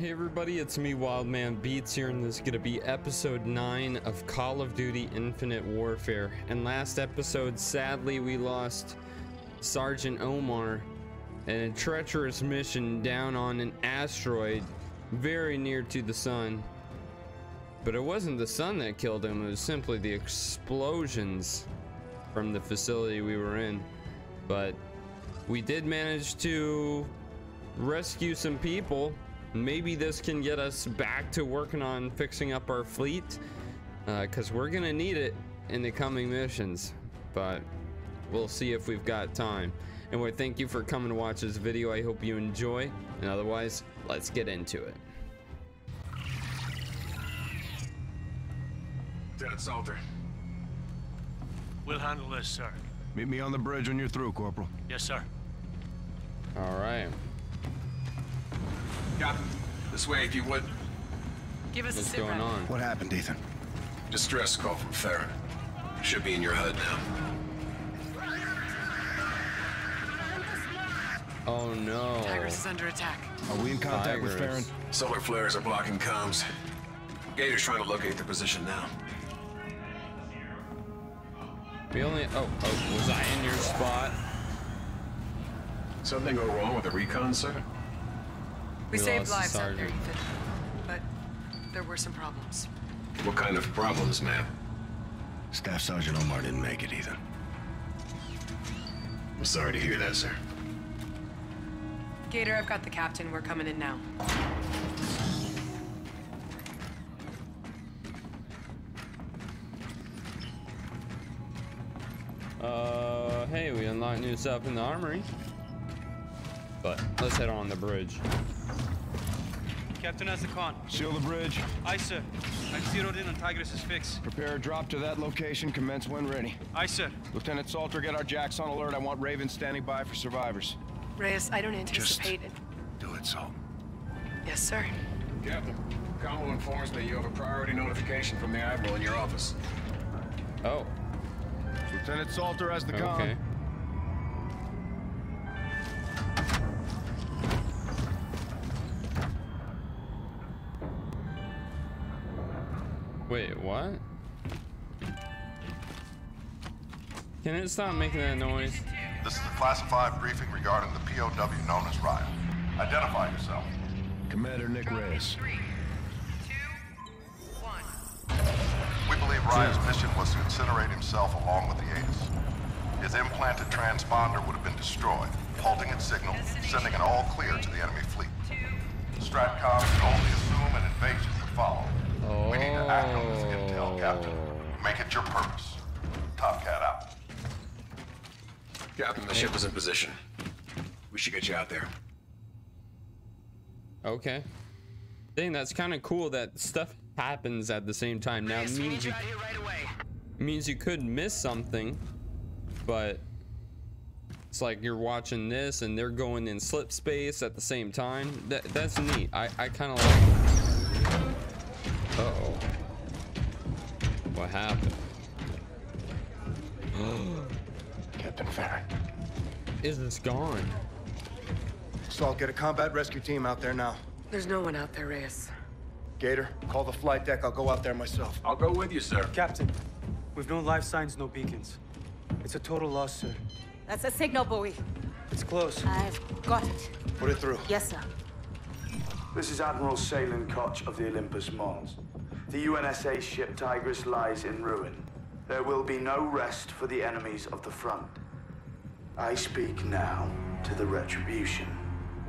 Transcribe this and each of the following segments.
Hey everybody, it's me Wildman Beats here and this is going to be episode 9 of Call of Duty Infinite Warfare. And last episode, sadly, we lost Sergeant Omar in a treacherous mission down on an asteroid very near to the sun. But it wasn't the sun that killed him, it was simply the explosions from the facility we were in. But we did manage to rescue some people maybe this can get us back to working on fixing up our fleet because uh, we're gonna need it in the coming missions but we'll see if we've got time anyway thank you for coming to watch this video i hope you enjoy and otherwise let's get into it Lieutenant Salter. We'll handle this, sir. Meet me on the bridge when you're through, Corporal. Yes, sir. all right Captain, this way if you would. Give us what's a sit going rep. on What happened, Ethan? Distress call from Farron. Should be in your HUD now. oh no Tigris is under attack. Are we in contact with Tigris. Farron? Solar flares are blocking comms. Gator's trying to locate the position now. we only oh, oh was i in your spot Something go wrong with the recon, sir? We, We saved lost the lives out there. Ethan. But there were some problems. What kind of problems, ma'am? Staff Sergeant Omar didn't make it, Ethan. I'm sorry to hear that, sir. Gator, I've got the captain. We're coming in now. uh hey we unlocked new stuff in the armory but let's head on the bridge Captain Azakon. Seal the bridge. Aye, sir. I've zeroed in on Tigris's fix. Prepare a drop to that location. Commence when ready. Aye, sir. Lieutenant Salter, get our jacks on alert. I want Raven standing by for survivors. Reyes, I don't anticipate it. Do it, Salt. Yes, sir. Captain, Combo informs me you have a priority notification from the Admiral in your office. oh Lieutenant Salter has the com. Wait, what? Can it stop making that noise? This is a classified briefing regarding the POW known as Ryan. Identify yourself. Commander Nick Reyes. Three, two, one. We believe Ryan's mission was to incinerate himself along with the ATIS. His implanted transponder would have been destroyed, halting its signal, sending an all clear to the enemy fleet. Stratcom can only assume an invasion would follow. We need to act on this intel, Captain. Make it your purpose. Top Cat out. Captain, the ship is in position. We should get you out there. Okay. Dang, that's kind of cool that stuff happens at the same time. Now it Reyes, we need means you you right away. means you could miss something, but it's like you're watching this and they're going in slip space at the same time. That that's neat. I I kind of like. Uh oh. What happened? Captain Farron. Is this gone? Salt, get a combat rescue team out there now. There's no one out there, Reyes. Gator, call the flight deck. I'll go out there myself. I'll go with you, sir. Captain, we've no life signs, no beacons. It's a total loss, sir. That's a signal buoy. It's close. I've got it. Put it through. Yes, sir. This is Admiral Salen Kotch of the Olympus Mons. The UNSA ship Tigris lies in ruin. There will be no rest for the enemies of the front. I speak now to the Retribution.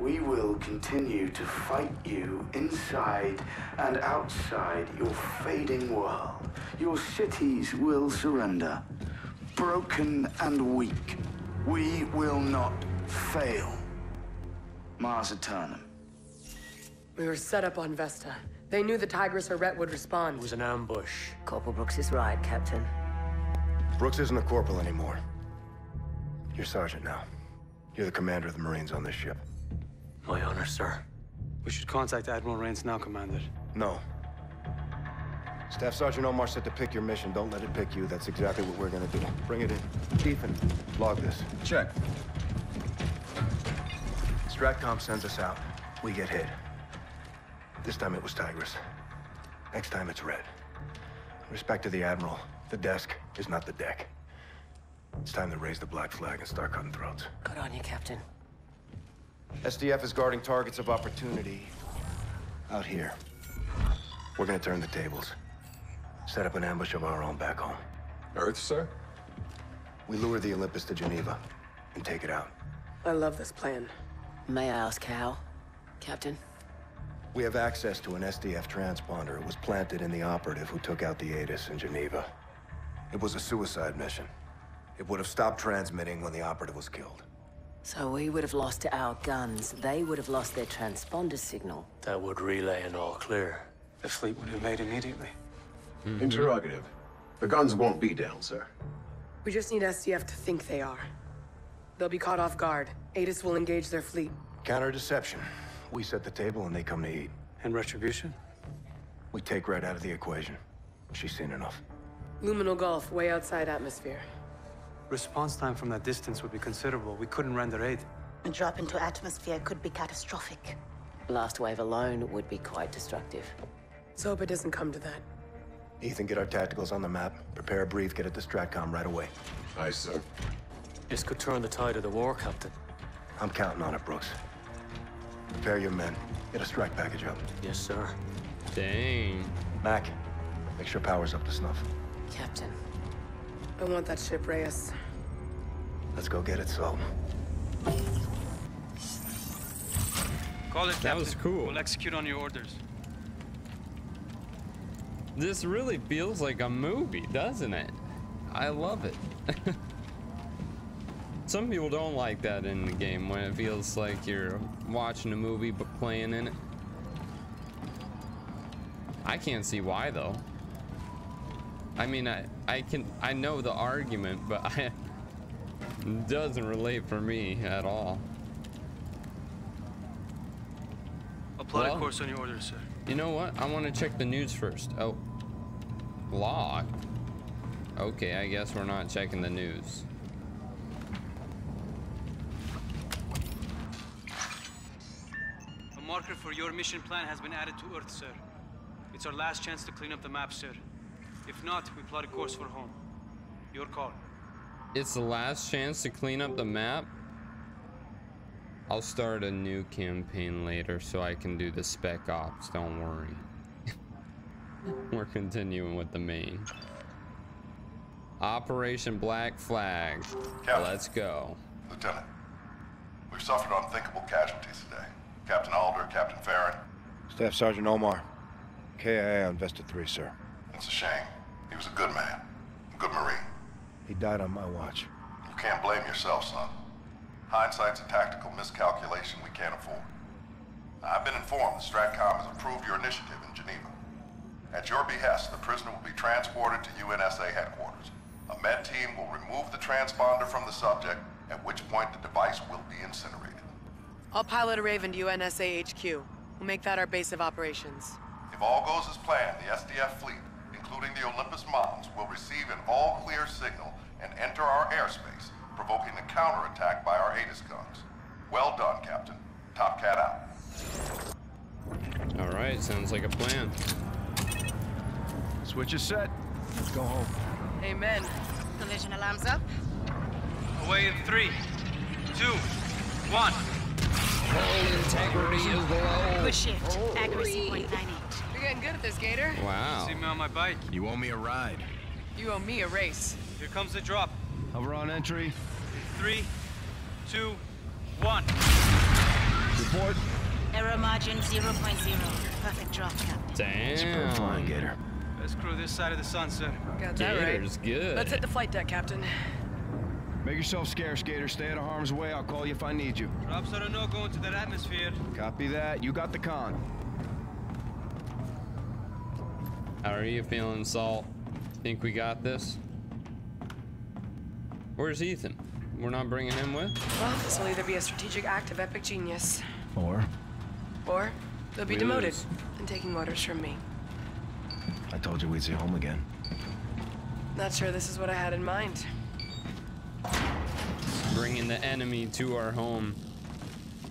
We will continue to fight you inside and outside your fading world. Your cities will surrender. Broken and weak, we will not fail. Mars Eternum. We were set up on Vesta. They knew the Tigris or Rhett would respond. It was an ambush. Corporal Brooks is right, Captain. Brooks isn't a corporal anymore. You're sergeant now. You're the commander of the Marines on this ship. My honor, sir. We should contact Admiral Raines now, Commander. No. Staff Sergeant Omar said to pick your mission. Don't let it pick you. That's exactly what we're gonna do. Bring it in. Ethan, log this. Check. Stratcom sends us out. We get hit. This time it was Tigris. Next time it's Red. Respect to the Admiral, the desk is not the deck. It's time to raise the black flag and start cutting throats. Good on you, Captain. SDF is guarding targets of opportunity out here. We're gonna turn the tables. Set up an ambush of our own back home. Earth, sir? We lure the Olympus to Geneva and take it out. I love this plan. May I ask how, Captain? We have access to an SDF transponder. It was planted in the operative who took out the ATIS in Geneva. It was a suicide mission. It would have stopped transmitting when the operative was killed. So we would have lost our guns. They would have lost their transponder signal. That would relay an all clear. The fleet would invade immediately. Mm-hmm. Interrogative. The guns won't be down, sir. We just need SDF to think they are. They'll be caught off guard. Atis will engage their fleet. Counter deception. We set the table and they come to eat. And retribution? We take Red out of the equation. She's seen enough. Luminal Gulf, way outside atmosphere. Response time from that distance would be considerable. We couldn't render aid. A drop into atmosphere could be catastrophic. Last wave alone would be quite destructive. Let's hope it doesn't come to that. Ethan, get our tacticals on the map. Prepare a brief, get it to Stratcom right away. Aye, sir. This could turn the tide of the war, Captain. I'm counting on it, Brooks. Prepare your men. Get a strike package up. Yes, sir. Dang. Mac, make sure power's up to snuff. Captain. I want that ship, Reyes. Let's go get it, Salt. Call it, That was Captain. cool. We'll execute on your orders. This really feels like a movie, doesn't it? I love it. Some people don't like that in the game when it feels like you're watching a movie but playing in it. I can't see why though. I mean, I I can I know the argument, but I it doesn't relate for me at all. Apply Well- a course on your orders, sir. You know what? I want to check the news first. Oh, log. Okay, I guess we're not checking the news. Your mission plan has been added to Earth, sir. It's our last chance to clean up the map, sir. If not, we plot a course for home. Your call. It's the last chance to clean up the map. I'll start a new campaign later so I can do the spec ops. Don't worry. We're continuing with the main. Operation Black Flag. Captain. Let's go. Lieutenant, we've suffered unthinkable casualties today. Captain Alder, Captain Farron. Staff Sergeant Omar. KIA on Vesta 3, sir. It's a shame. He was a good man, a good Marine. He died on my watch. You can't blame yourself, son. Hindsight's a tactical miscalculation we can't afford. I've been informed that Stratcom has approved your initiative in Geneva. At your behest, the prisoner will be transported to UNSA headquarters. A med team will remove the transponder from the subject, at which point the device will be incinerated. I'll pilot a Raven to UNSA HQ. We'll make that our base of operations. If all goes as planned, the SDF fleet, including the Olympus Mons, will receive an all-clear signal and enter our airspace, provoking a counterattack by our Aegis guns. Well done, Captain. Top Cat out. All right, sounds like a plan. Switch is set. Let's go home. Amen. Collision alarms up. Away in three, two, one. Integrity is low. Good shift. Accuracy .98. You're getting good at this, Gator. Wow. See me on my bike. You owe me a ride. You owe me a race. Here comes the drop. Hover on entry. Three, two, one. Report. Error margin 0.0. Perfect drop, Captain. Superb flying, Damn. Gator. Best crew this side of the sun, sir. Got that right. Gator's good. Let's hit the flight deck, Captain. Make yourself scarce, Gator. Stay out of harm's way. I'll call you if I need you. Drops are a no-go into that atmosphere. Copy that. You got the con. How are you feeling, Salt? Think we got this? Where's Ethan? We're not bringing him with? Well, this will either be a strategic act of epic genius, Or? or they'll be We demoted lose. and taking orders from me. I told you we'd see home again. Not sure this is what I had in mind. Bringing the enemy to our home.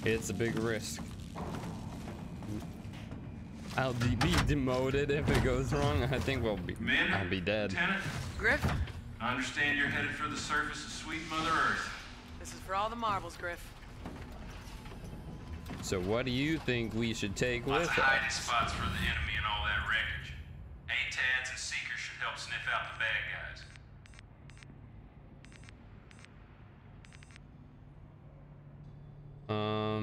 It's a big risk. I'll de- be demoted if it goes wrong. I think we'll be. Commander? I'll be dead. Lieutenant, Griff, I understand you're headed for the surface of sweet Mother Earth. this is for all the marbles, Griff. So what do you think we should take Lots with of hiding us? spots for the enemy and all that wreckage. ATADs and Seekers should help sniff out the bad guys.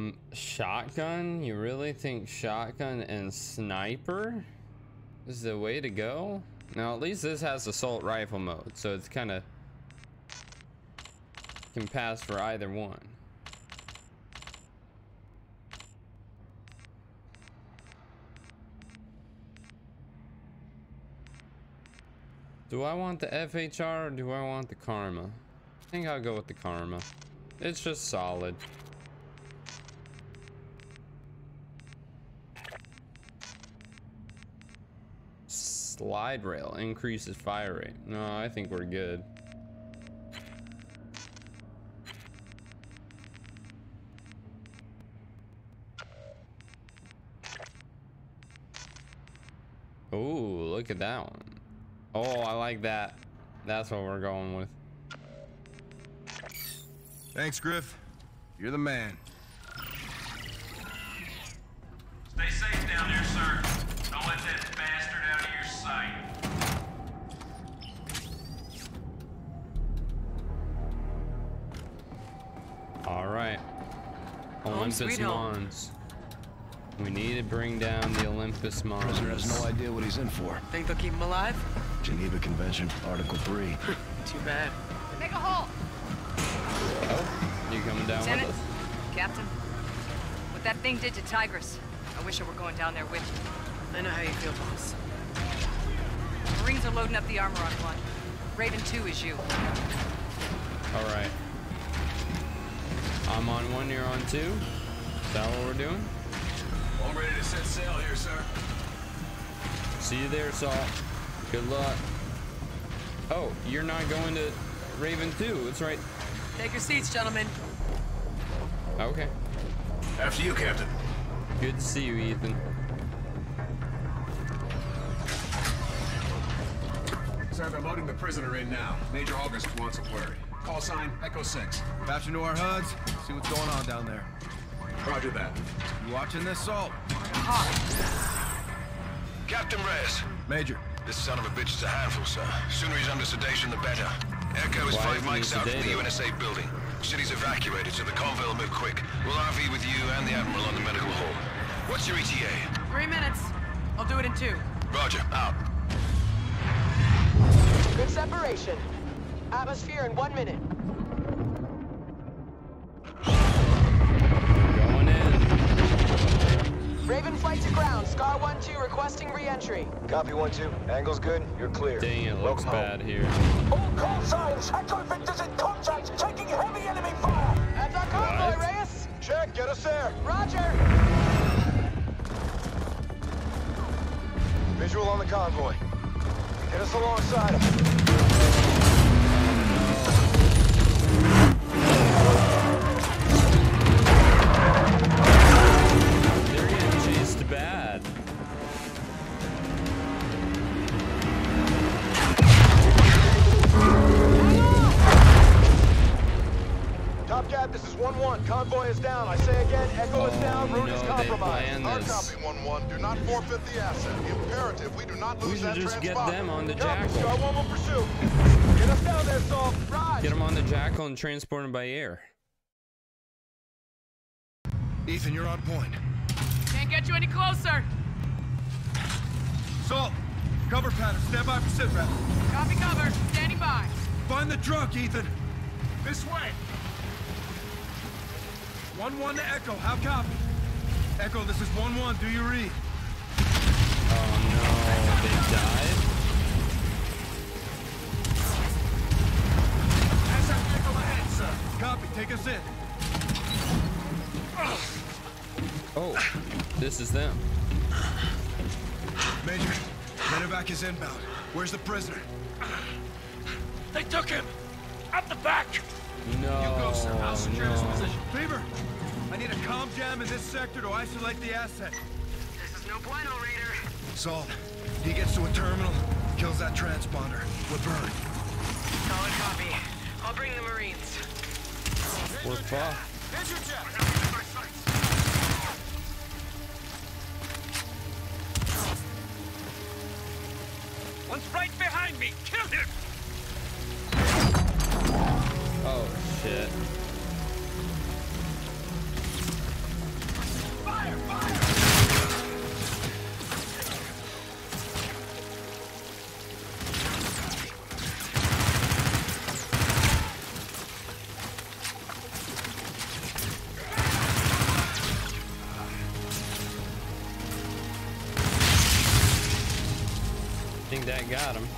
Um, shotgun? You really think shotgun and sniper is the way to go? Now, at least this has assault rifle mode, so it's kind of can pass for either one. Do I want the FHR or do I want the Karma? I think I'll go with the Karma. It's just solid. Slide rail increases fire rate. No, I think we're good. Oh, look at that one. Oh, I like that. That's what we're going with. Thanks, Griff. You're the man. Stay safe Olympus. Mons. We need to bring down the Olympus Mons. Prisoner has no idea what he's in for. Think they'll keep him alive? Geneva Convention, Article 3. Too bad. Make a hole. Oh, you coming down Lieutenant, with us? Captain, what that thing did to Tigris, I wish I were going down there with you. I know how you feel, boss. Marines are loading up the armor on one. Raven 2 is you. All right. I'm on one, you're on two. Is that what we're doing? All ready to set sail here, sir. See you there, Salt. Good luck. Oh, you're not going to Raven 2. It's right. Take your seats, gentlemen. Okay. After you, Captain. Good to see you, Ethan. Sir, they're loading the prisoner in now. Major August wants a word. Call sign Echo 6. Patch into our HUDs, see what's going on down there. Roger that. You watching this, Salt? Hot. Captain Reyes. Major. This son of a bitch is a handful, sir. Sooner he's under sedation, the better. Echo is Why five isn't mics out from the? UNSA building. City's evacuated, so the convoy will move quick. We'll RV with you and the Admiral on the medical hall. What's your ETA? Three minutes. I'll do it in two. Roger, out. Good separation. Atmosphere in one minute. In. Raven flight to ground. Scar 1-2 requesting re-entry. Copy 1-2. Angle's good. You're clear. Dang, it looks Welcome home. bad here. All call signs! Echo Victor's in contact! Taking heavy enemy fire! That's our convoy, What? Reyes! Check, get us there. Roger! Visual on the convoy. Get us alongside him. Is 1-1. Convoy is down. I say again, Echo is Oh, down. Route is no, they compromised. planned Hard copy, 1-1. Do not forfeit the asset. Imperative we do not We lose should that just get them on the Copy, Jackal. Scar 1 will pursue. Get us down there, Salt. Raj. Get them on the Jackal and transport them by air. Ethan, you're on point. Can't get you any closer. Salt, cover pattern. Stand by for sit rep. Copy cover. Standing by. Find the truck, Ethan. This way! 1-1 to Echo. How copy? Echo, this is 1-1. Do you read? Oh no, they died? That's our Echo ahead, sir. Copy. Take us in. Oh, this is them. Major, medevac is inbound. Where's the prisoner? They took him! At the back! No, You go, sir. I'll secure his no. position. Beaver, I need a comm jam in this sector to isolate the asset. This is No bueno, Raider. Salt, he gets to a terminal, kills that transponder. We're burned. Solid copy. I'll bring the Marines. We're fucked. That got him.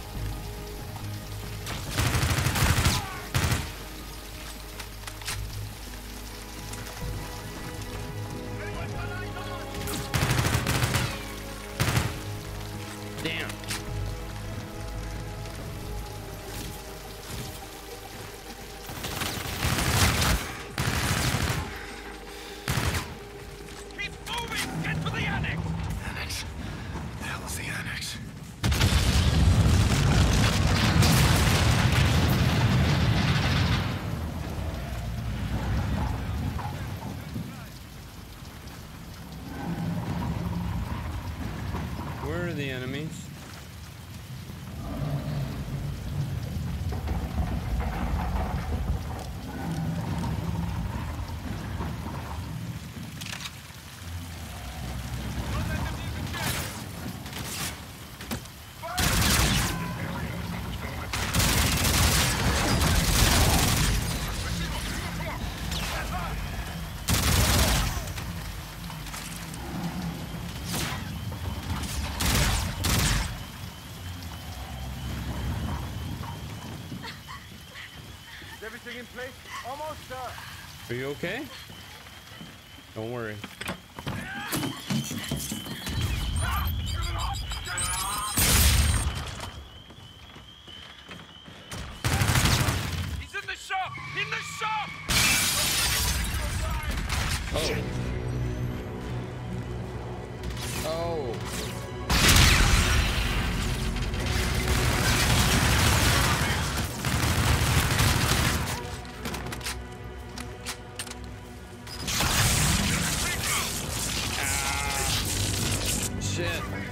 Enemies? Is everything in place? Almost, sir. Are you okay? Don't worry. Ah.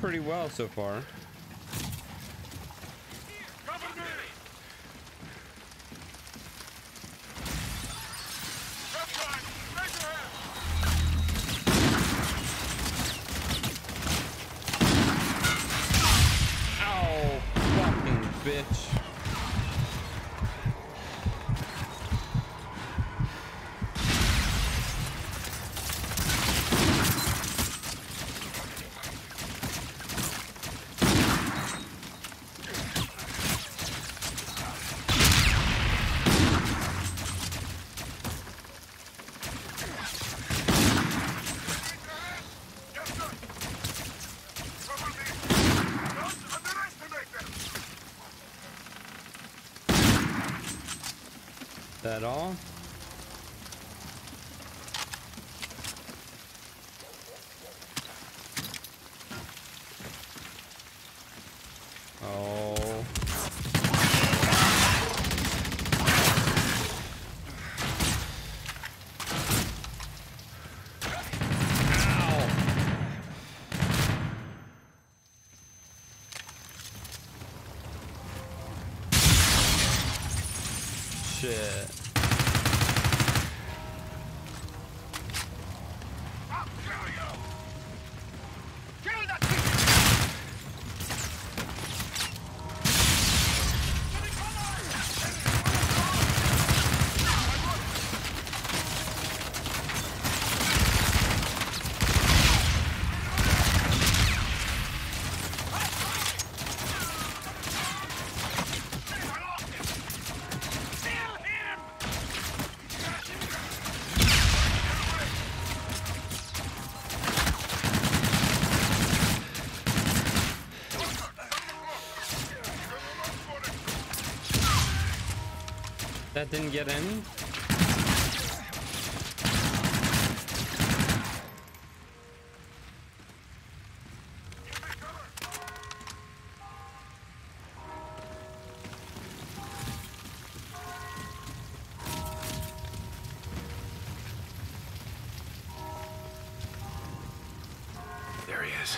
Pretty well so far. That all? Oh. Shit. That didn't get in? There he is.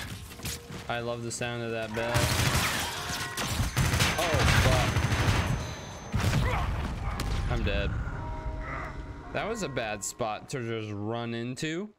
I love the sound of that bell. Oh, fuck. I'm dead. That was a bad spot to just run into.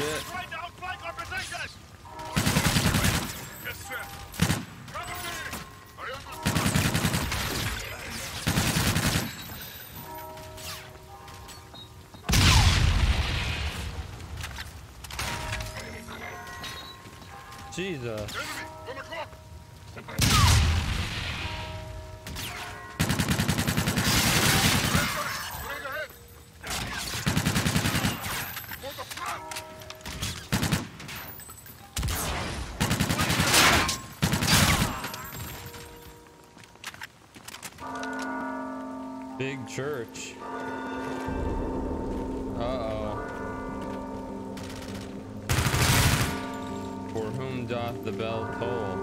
Shit. Jesus. Doth the bell toll?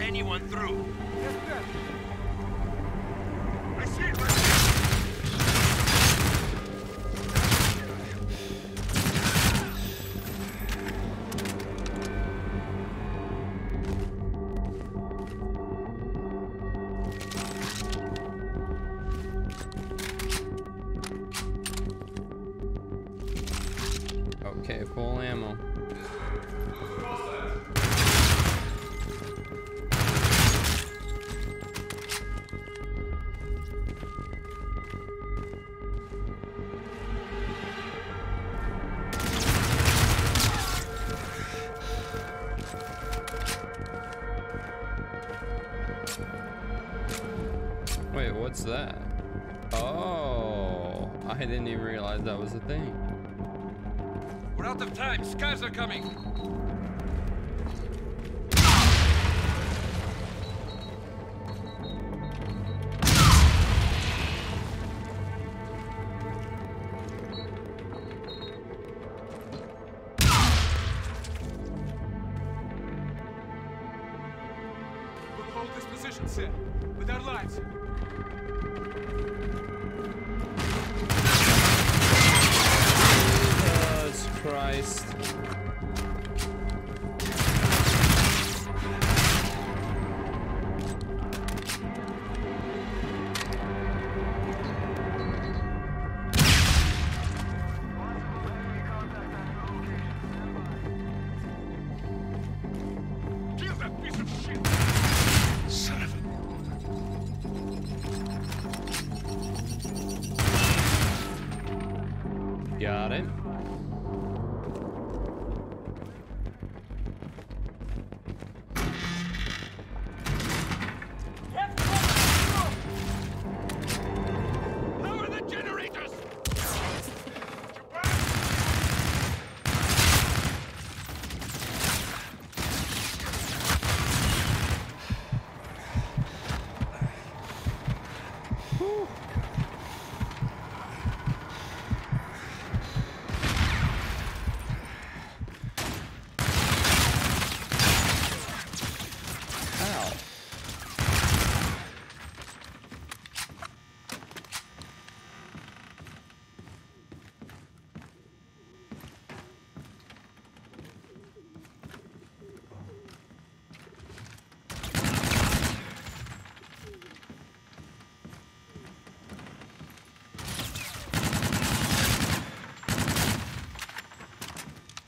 Anyone through. Okay, full ammo. time. Scars are coming.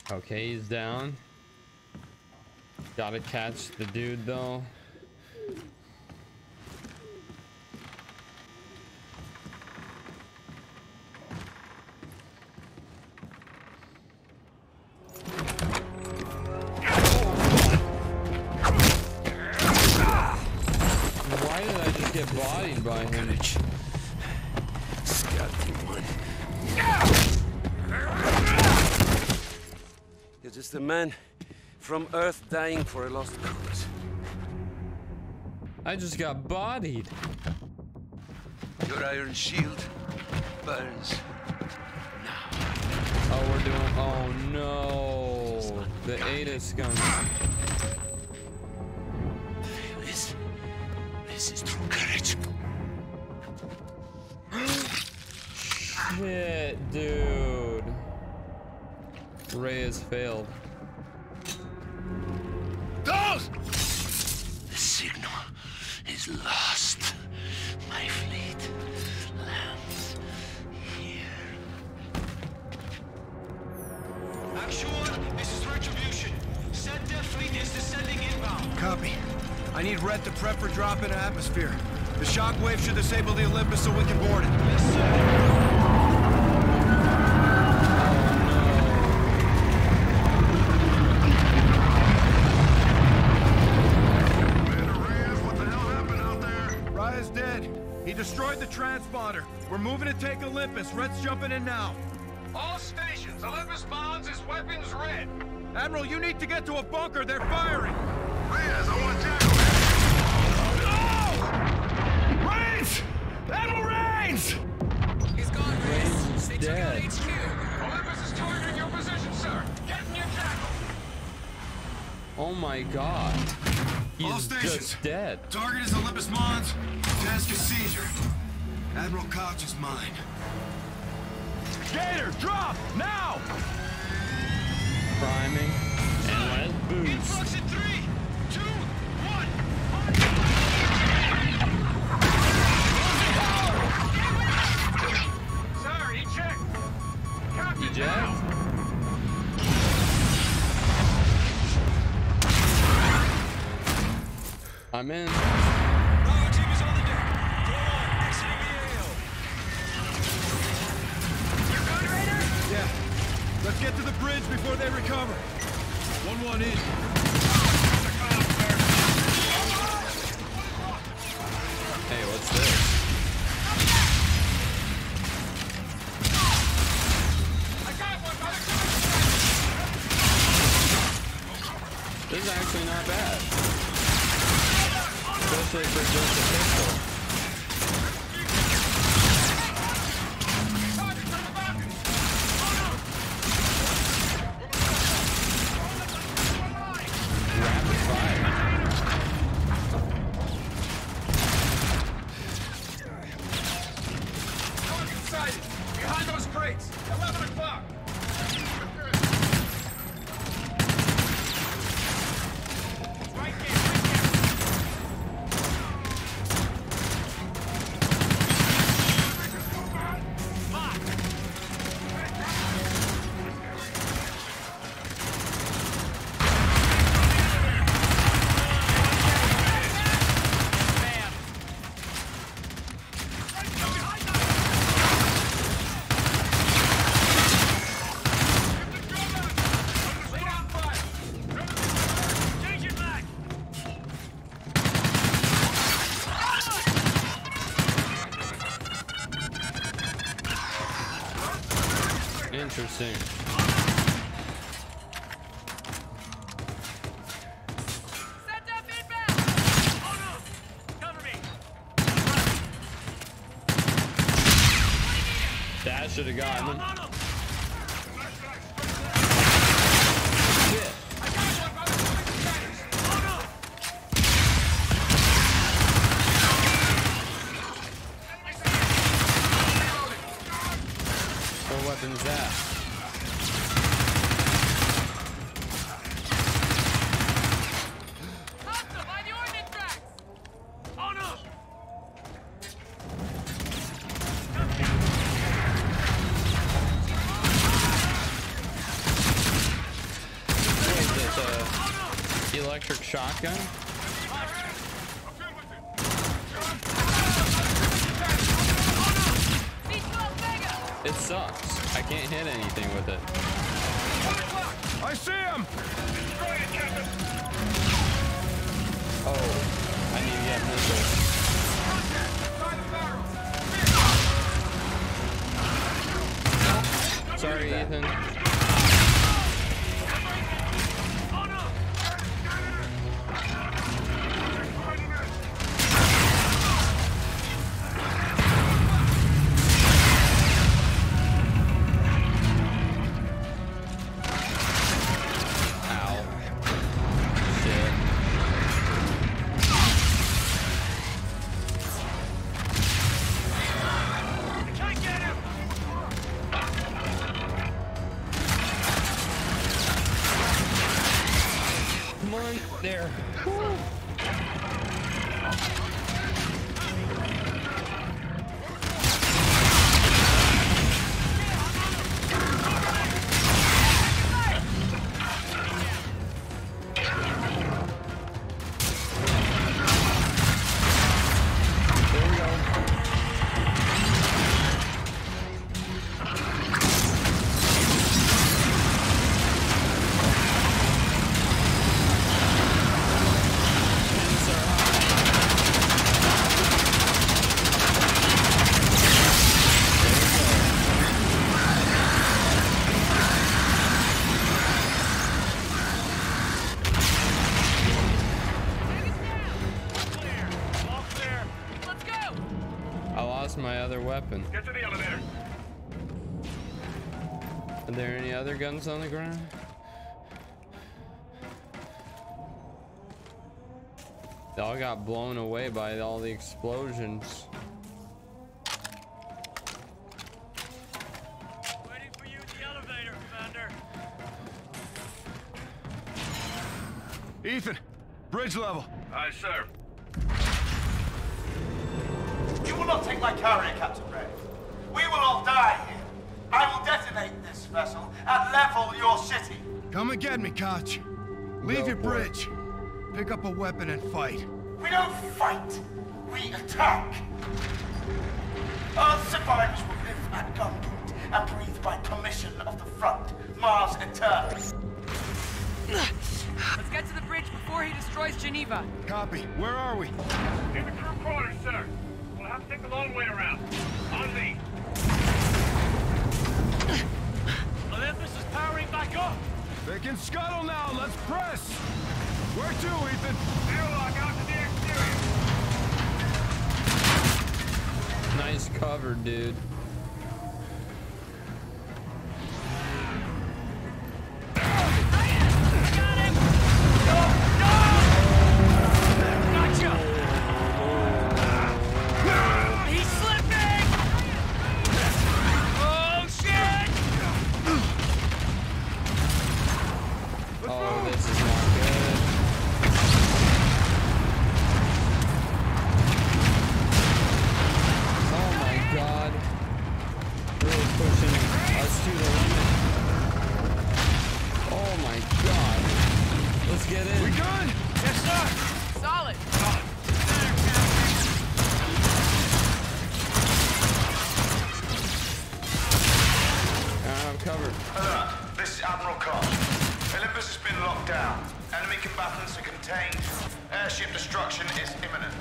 Okay, he's down. Gotta catch the dude though. Man from Earth dying for a lost cause. I just got bodied. Your iron shield burns. now. Oh, we're doing. Oh no, the ATIS gun. Actual, this is Retribution. Set fleet is descending inbound. Copy. I need Red to prep for drop in atmosphere. The shockwave should disable the Olympus so we can board it. Yes, sir. Raya's dead. He destroyed the transponder. We're moving to take Olympus. Red's jumping in now. All stations, Olympus Mons is weapons red. Admiral, you need to get to a bunker. They're firing. Reyes, I want No! Raines! Admiral Raines! He's gone, Reyes. They took out dead. HQ. Olympus is targeting your position, sir. Get in your jackal. Oh my god. He's All stations. just dead. Target is Olympus Mons. Task is seizure. Admiral Kotch is mine. Gator, drop! Now! Priming. And let boost. Influx in three, two, one. Sir, eject. Captain, Eject? now. I'm in. Get to the bridge before they recover. 1-1 in. What is this, uh, electric shotgun? It sucks. I can't hit anything with it. I see him! Oh, I need to get missiles. Sorry, Ethan. Guns on the ground? They all got blown away by all the explosions. Ethan, bridge level. Aye, sir. You will not take my carrier, Captain Ray. We will all die here. I will detonate this vessel and level your city. Come and get me, Kotch. Leave Go your for bridge. Pick up a weapon and fight. We don't fight. We attack. Earth survivors will live at gunpoint and breathe by permission of the front. Mars Eternal. Let's get to the bridge before he destroys Geneva. Copy. Where are we? In the crew quarters, sir. We'll have to take the long way around. On me. Olympus is powering back up. They can scuttle now. Let's press. Where to, Ethan? Airlock out to the exterior. Nice cover, dude. Covered. This is Admiral Kotch. Olympus has been locked down. Enemy combatants are contained. Airship destruction is imminent.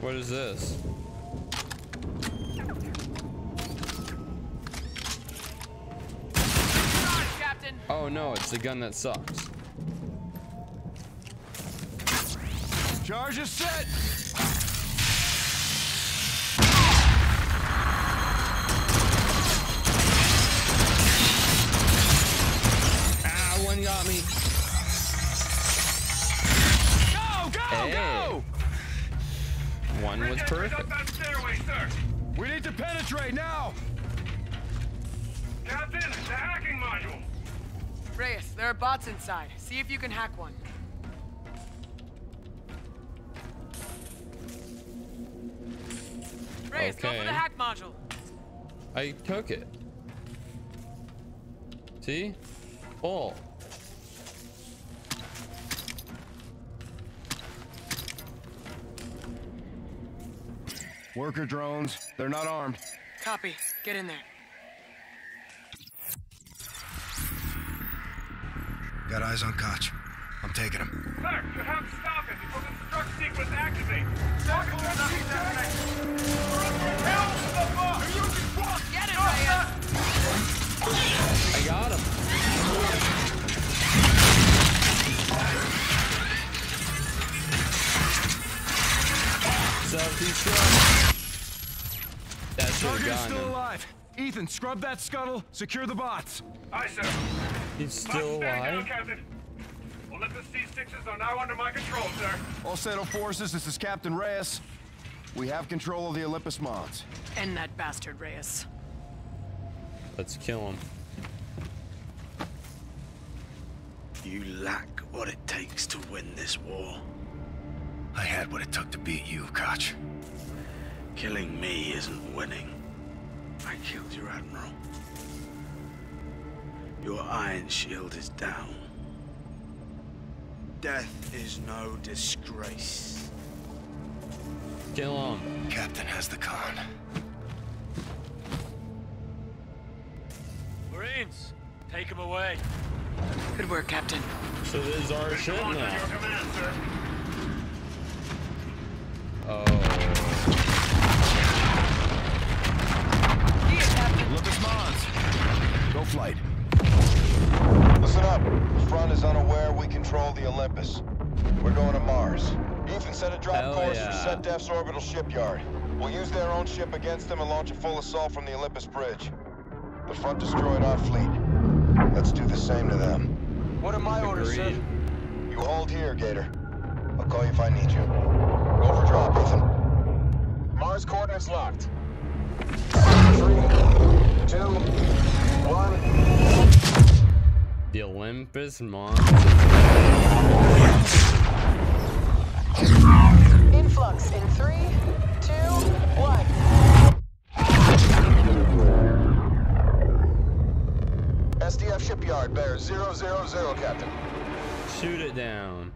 What is this? Oh no, it's the gun that sucks. Charge is set. Captain, the hacking module. Reyes, there are bots inside. See if you can hack one. Reyes, go for the hack module. I took it. See? Oh. Worker drones. They're not armed. Copy. Get in there. Got eyes on Kotch. I'm taking him. Sir, you have to stop it before the struck sequence activates. Walk on nothing detonates. Hell to the boss! You're using force! Get it, Reyes! I got him. Self-destruct. That should have Target still alive. Ethan, scrub that scuttle. Secure the bots. Aye, sir. He's still Stand down, alive? Captain. Olympus C6s are now under my control, sir. All SATO forces, this is Captain Reyes. We have control of the Olympus Mons. End that bastard, Reyes. Let's kill him. You lack what it takes to win this war. I had what it took to beat you, Kotch. Killing me isn't winning. I killed your admiral. Your iron shield is down. Death is no disgrace. Kill him. Captain has the con. Marines, take him away. Good work, Captain. So this is our ship now. command. Oh. Course yeah. orbital shipyard. We'll use their own ship against them and launch a full assault from the Olympus bridge. The front destroyed our fleet. Let's do the same to them. What are my orders, sir? You hold here, Gator. I'll call you if I need you. Go for drop, Ethan. Mars coordinates locked. Three, two, one. The Olympus Mons. Influx in three, two, one. SDF shipyard, bear 000, Captain. Shoot it down.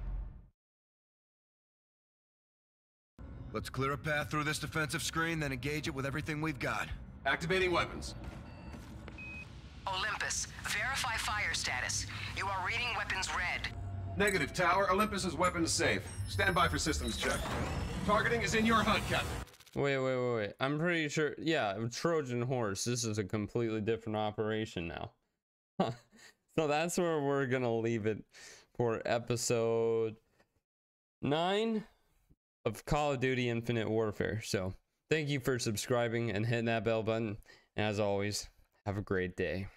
Let's clear a path through this defensive screen, then engage it with everything we've got. Activating weapons. Olympus, verify fire status. You are reading weapons red. Negative, Tower. Olympus is weapons safe. Stand by for systems check. Targeting is in your HUD, Captain. Wait, wait, wait, wait. I'm pretty sure. Yeah, Trojan Horse. This is a completely different operation now. so that's where we're gonna leave it for episode nine of Call of Duty Infinite Warfare. So thank you for subscribing and hitting that bell button. And as always, have a great day.